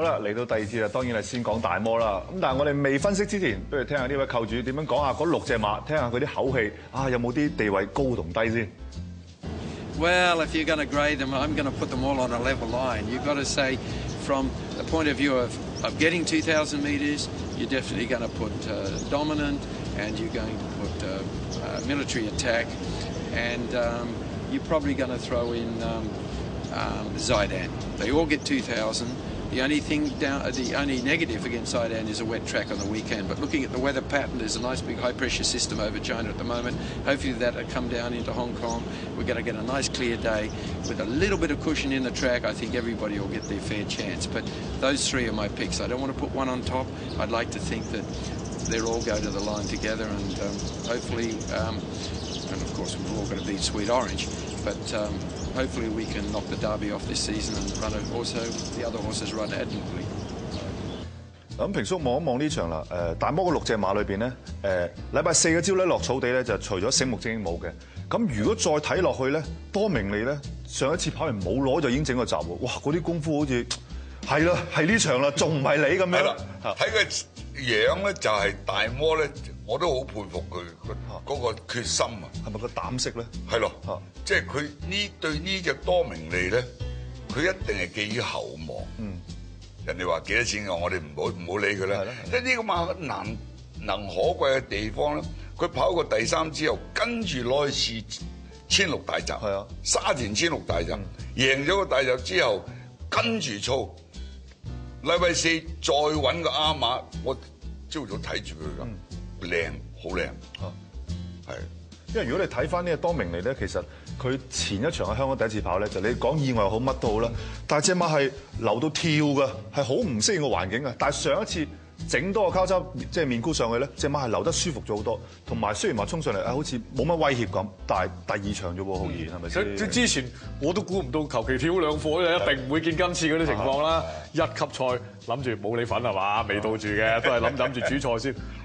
好啦，嚟到第二节啦，当然系先讲大摩啦。咁但系我哋未分析之前，不如听下呢位购主点样讲下嗰六只马，听下佢啲口气啊，有冇啲地位高同低先？ Well, if you're going to grade them, I'm going to put them all on a level line. You've got to say, from the point of view of, of getting 2,000 metres, you're definitely going to put uh, dominant and you're going to put uh, uh, military attack, and um, you're probably going to throw in um, um, Zidane. They all get 2,000. The only thing down, uh, the only negative against Zidane is a wet track on the weekend. But looking at the weather pattern, there's a nice big high pressure system over China at the moment. Hopefully that'll come down into Hong Kong. We're going to get a nice clear day with a little bit of cushion in the track. I think everybody will get their fair chance. But those three are my picks. I don't want to put one on top. I'd like to think that they'll all go to the line together and um, hopefully, um, and of course we're all going to beat Sweet Orange, but um, hopefully we can knock the derby off this season and run it also the other horses run admirably. 咁平叔望一望呢場啦，誒大摩嗰六隻馬裏邊咧，誒禮拜四嘅朝咧落草地咧就除咗醒目精英冇嘅。咁如果再睇落去咧，多明利咧上一次跑完冇攞就已經整個集喎，哇！嗰啲功夫好似係啦，係呢場啦，仲唔係你咁樣係啦，睇佢樣咧就係大魔咧，我都好佩服佢嗰個決心啊！係咪個膽色咧？係咯啊，即係佢呢對呢只多明利咧，佢一定係寄於厚望。嗯，人哋話幾多錢嘅，我哋唔好唔好理佢啦。即係呢個馬難能可貴嘅地方咧，佢跑過第三之後，跟住攞去試千六大集，係啊沙田千六大集，贏咗個大集之後，跟住操。禮拜四再揾個阿馬，我朝早睇住佢噶，靚好靚，啊係。因為如果你睇翻呢個多明利咧，其實佢前一場喺香港第一次跑咧，就你講意外好乜都好啦，但係只馬係流到跳㗎，係好唔適應個環境啊！但係上一次整多個交叉即係面箍上去咧，只馬係流得舒服咗好多，同埋雖然話衝上嚟啊，好似冇乜威脅咁，但係第二場啫喎，浩然係咪佢先？之前我都估唔到，求其跳兩課咧，一定唔會見今次嗰啲情況啦。一級賽諗住冇你份係嘛，未到住嘅，都係諗諗住主賽先。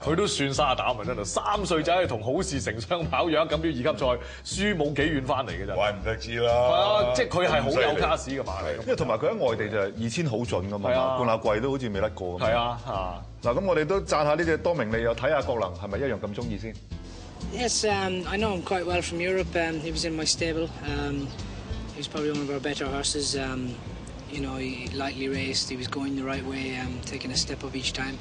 佢都算沙膽啊真係。三歲仔同好事成雙跑樣，咁於二級賽，輸冇幾遠翻嚟嘅咋。怪唔得知啦。係啊，即係佢係好有卡士嘅馬嚟因為同埋佢喺外地就係二千好準㗎嘛，冠亞季都好似未甩過咁。係啊嚇。嗱，咁我哋都讚下呢只多明利，又睇下國能係咪一樣咁中意先。Yes, um, I know him quite well from Europe. Um, he was in my stable. Um, he was probably one of our better horses. You know, he lightly raced. He was going the right way, um, taking a step up each time.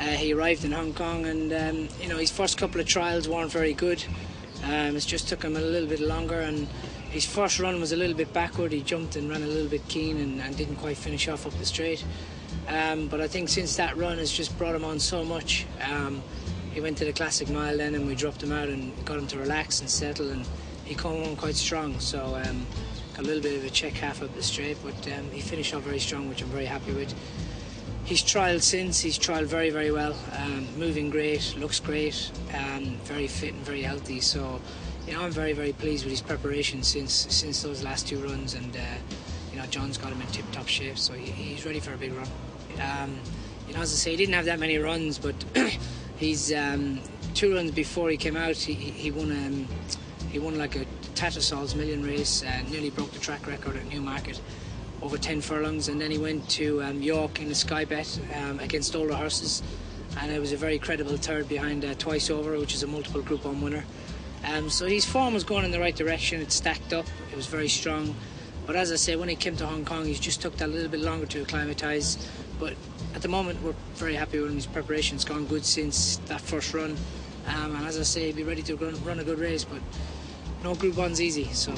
Uh, he arrived in Hong Kong, and um, you know his first couple of trials weren't very good. Um, it just took him a little bit longer, and his first run was a little bit backward. He jumped and ran a little bit keen, and, and didn't quite finish off up the straight. Um, but I think since that run has just brought him on so much. Um, he went to the classic mile then, and we dropped him out and got him to relax and settle, and he came on quite strong. So um, a little bit of a check half up the straight, but um, he finished off very strong, which I'm very happy with. He's trialled since. He's trialled very, very well. Um, moving great, looks great, um, very fit and very healthy. So, you know, I'm very, very pleased with his preparation since since those last two runs. And uh, you know, John's got him in tip-top shape, so he, he's ready for a big run. Um, you know, as I say, he didn't have that many runs, but he's um, two runs before he came out, he, he he won um, he won like a Tattersalls million race, uh, nearly broke the track record at Newmarket, over 10 furlongs, and then he went to um, York in the Sky Bet um, against older horses, and it was a very credible third behind uh, Twice Over, which is a multiple Group 1 winner. Um, so his form was going in the right direction, it stacked up, it was very strong. But as I say, when he came to Hong Kong, he just took that little bit longer to acclimatise. But at the moment, we're very happy with him. His preparation's gone good since that first run. Um, and as I say, he'll be ready to run, run a good race. But no Group 1's easy, so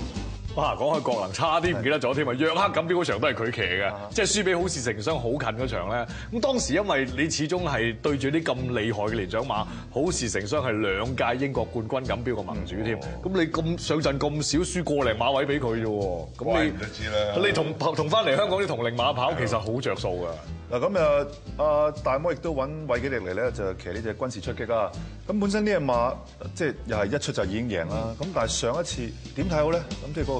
哇！講開國能差啲唔記得咗添啊！約克錦標嗰場都係佢騎嘅，即係輸俾好事成雙好近嗰場咧。咁當時因為你始終係對住啲咁厲害嘅年長馬，好事成雙係兩屆英國冠軍錦標嘅盟主添。咁你咁上陣咁少輸個零馬位俾佢啫喎，咁你唔知啦你你同同翻嚟香港啲同齡馬跑，其實好着數㗎。嗱咁啊，阿大摩亦都揾韋紀力嚟咧，就騎呢只軍事出擊啊！咁本身呢只馬即係又係一出就已經贏啦。咁但係上一次點睇好咧？咁即係嗰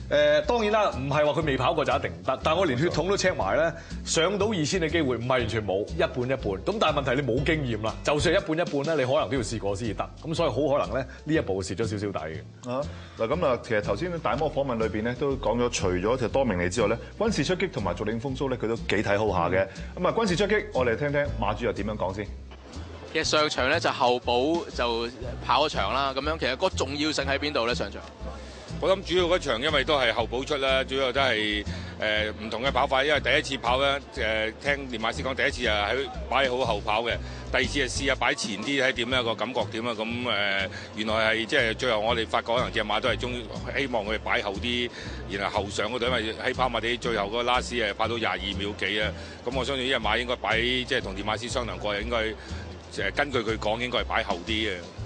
誒、呃、當然啦，唔係話佢未跑過就一定唔得，但係我連血統都 check 埋咧，上到二千嘅機會唔係完全冇，一半一半。咁但係問題你冇經驗啦，就算一半一半咧，你可能都要試過先至得。咁所以好可能咧呢一步蝕咗少少底嘅。啊嗱咁啊，其實頭先大魔訪問裏邊咧都講咗，除咗就多明利之外咧，軍事出擊同埋逐領風騷咧，佢都幾睇好下嘅。咁啊，軍事出擊，我哋聽聽馬主又點樣講先。其實上場咧就後補就跑咗場啦，咁樣其實個重要性喺邊度咧？上場我諗主要嗰場因為都係後補出啦，主要都係誒唔同嘅跑法，因為第一次跑咧誒、呃、聽連馬師講，第一次啊喺擺好後跑嘅，第二次啊試下擺前啲睇點咧個感覺點啊，咁誒、呃、原來係即係最後我哋發覺可能隻馬都係中希望佢擺後啲，然後後上嗰度，因為喺跑馬地最後嗰個拉斯誒跑到廿二秒幾啊，咁我相信呢隻馬應該擺即係同連馬師商量過，應該。誒根據佢講應該係擺後啲嘅，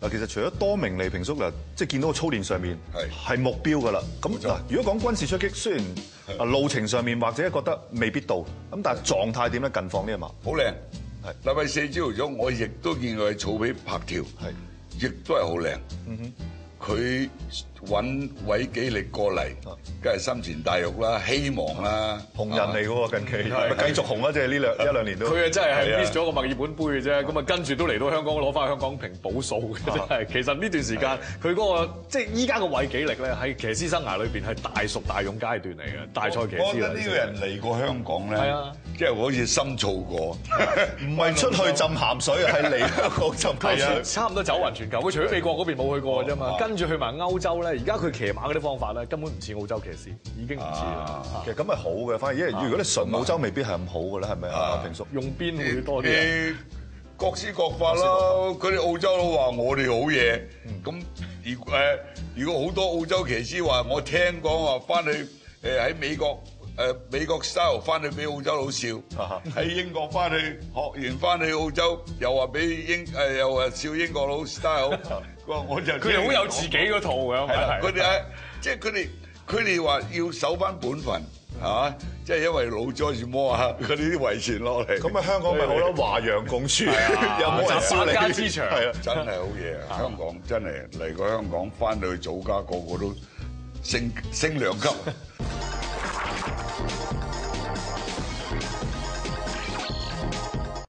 嗱，其實除咗多名利平叔嗱，即係見到個操練上面係係目標㗎啦。咁嗱，如果講軍事出擊，雖然啊路程上面或者覺得未必到，咁但係狀態點咧？近況呢一馬好靚。係禮拜四朝頭早，我亦都見佢喺草皮拍跳，係亦都係好靚。佢揾韋紀力過嚟，梗係心前大玉啦，希望啦，紅人嚟嘅喎，近期。繼續紅啦，即係呢兩一兩年都。佢啊真係係 miss 咗個墨爾本杯嘅啫，咁啊跟住都嚟到香港攞翻香港平補數嘅真係。其實呢段時間佢嗰個即係依家個位紀力咧，喺騎師生涯裏邊係大熟大勇階段嚟嘅，大賽騎師我覺得呢個人嚟過香港咧，即係好似深造過，唔係出去浸鹹水，係嚟香港浸佢係啊差唔多走勻全球，佢除咗美國嗰邊冇去過嘅啫嘛哦，跟住去埋歐洲咧，而家佢騎馬嗰啲方法咧，根本唔似澳洲騎師，已經唔似啦。啊其實咁係好嘅，反而因為如果你純澳洲未必係咁好嘅啦，係咪啊？啊平叔用邊會多啲各施各法啦。佢哋澳洲佬話我哋好嘢，咁如誒如果好多澳洲騎師話，我聽講話翻去誒喺美國。誒美國 style 翻去俾澳洲佬笑，喺英國翻去學完翻去澳洲，又話俾英誒又話笑英國佬 style。佢話我就佢哋好有自己嗰套嘅，係，佢哋係即係佢哋佢哋話要守翻本分，係嘛？即係因為老咗住摸啊，佢哋啲遺傳落嚟。咁啊，香港咪好多，華洋共處，有 冇人笑你？家之長係啊。真係好嘢啊！香港真係嚟過香港，翻到去祖家個個都升升兩級。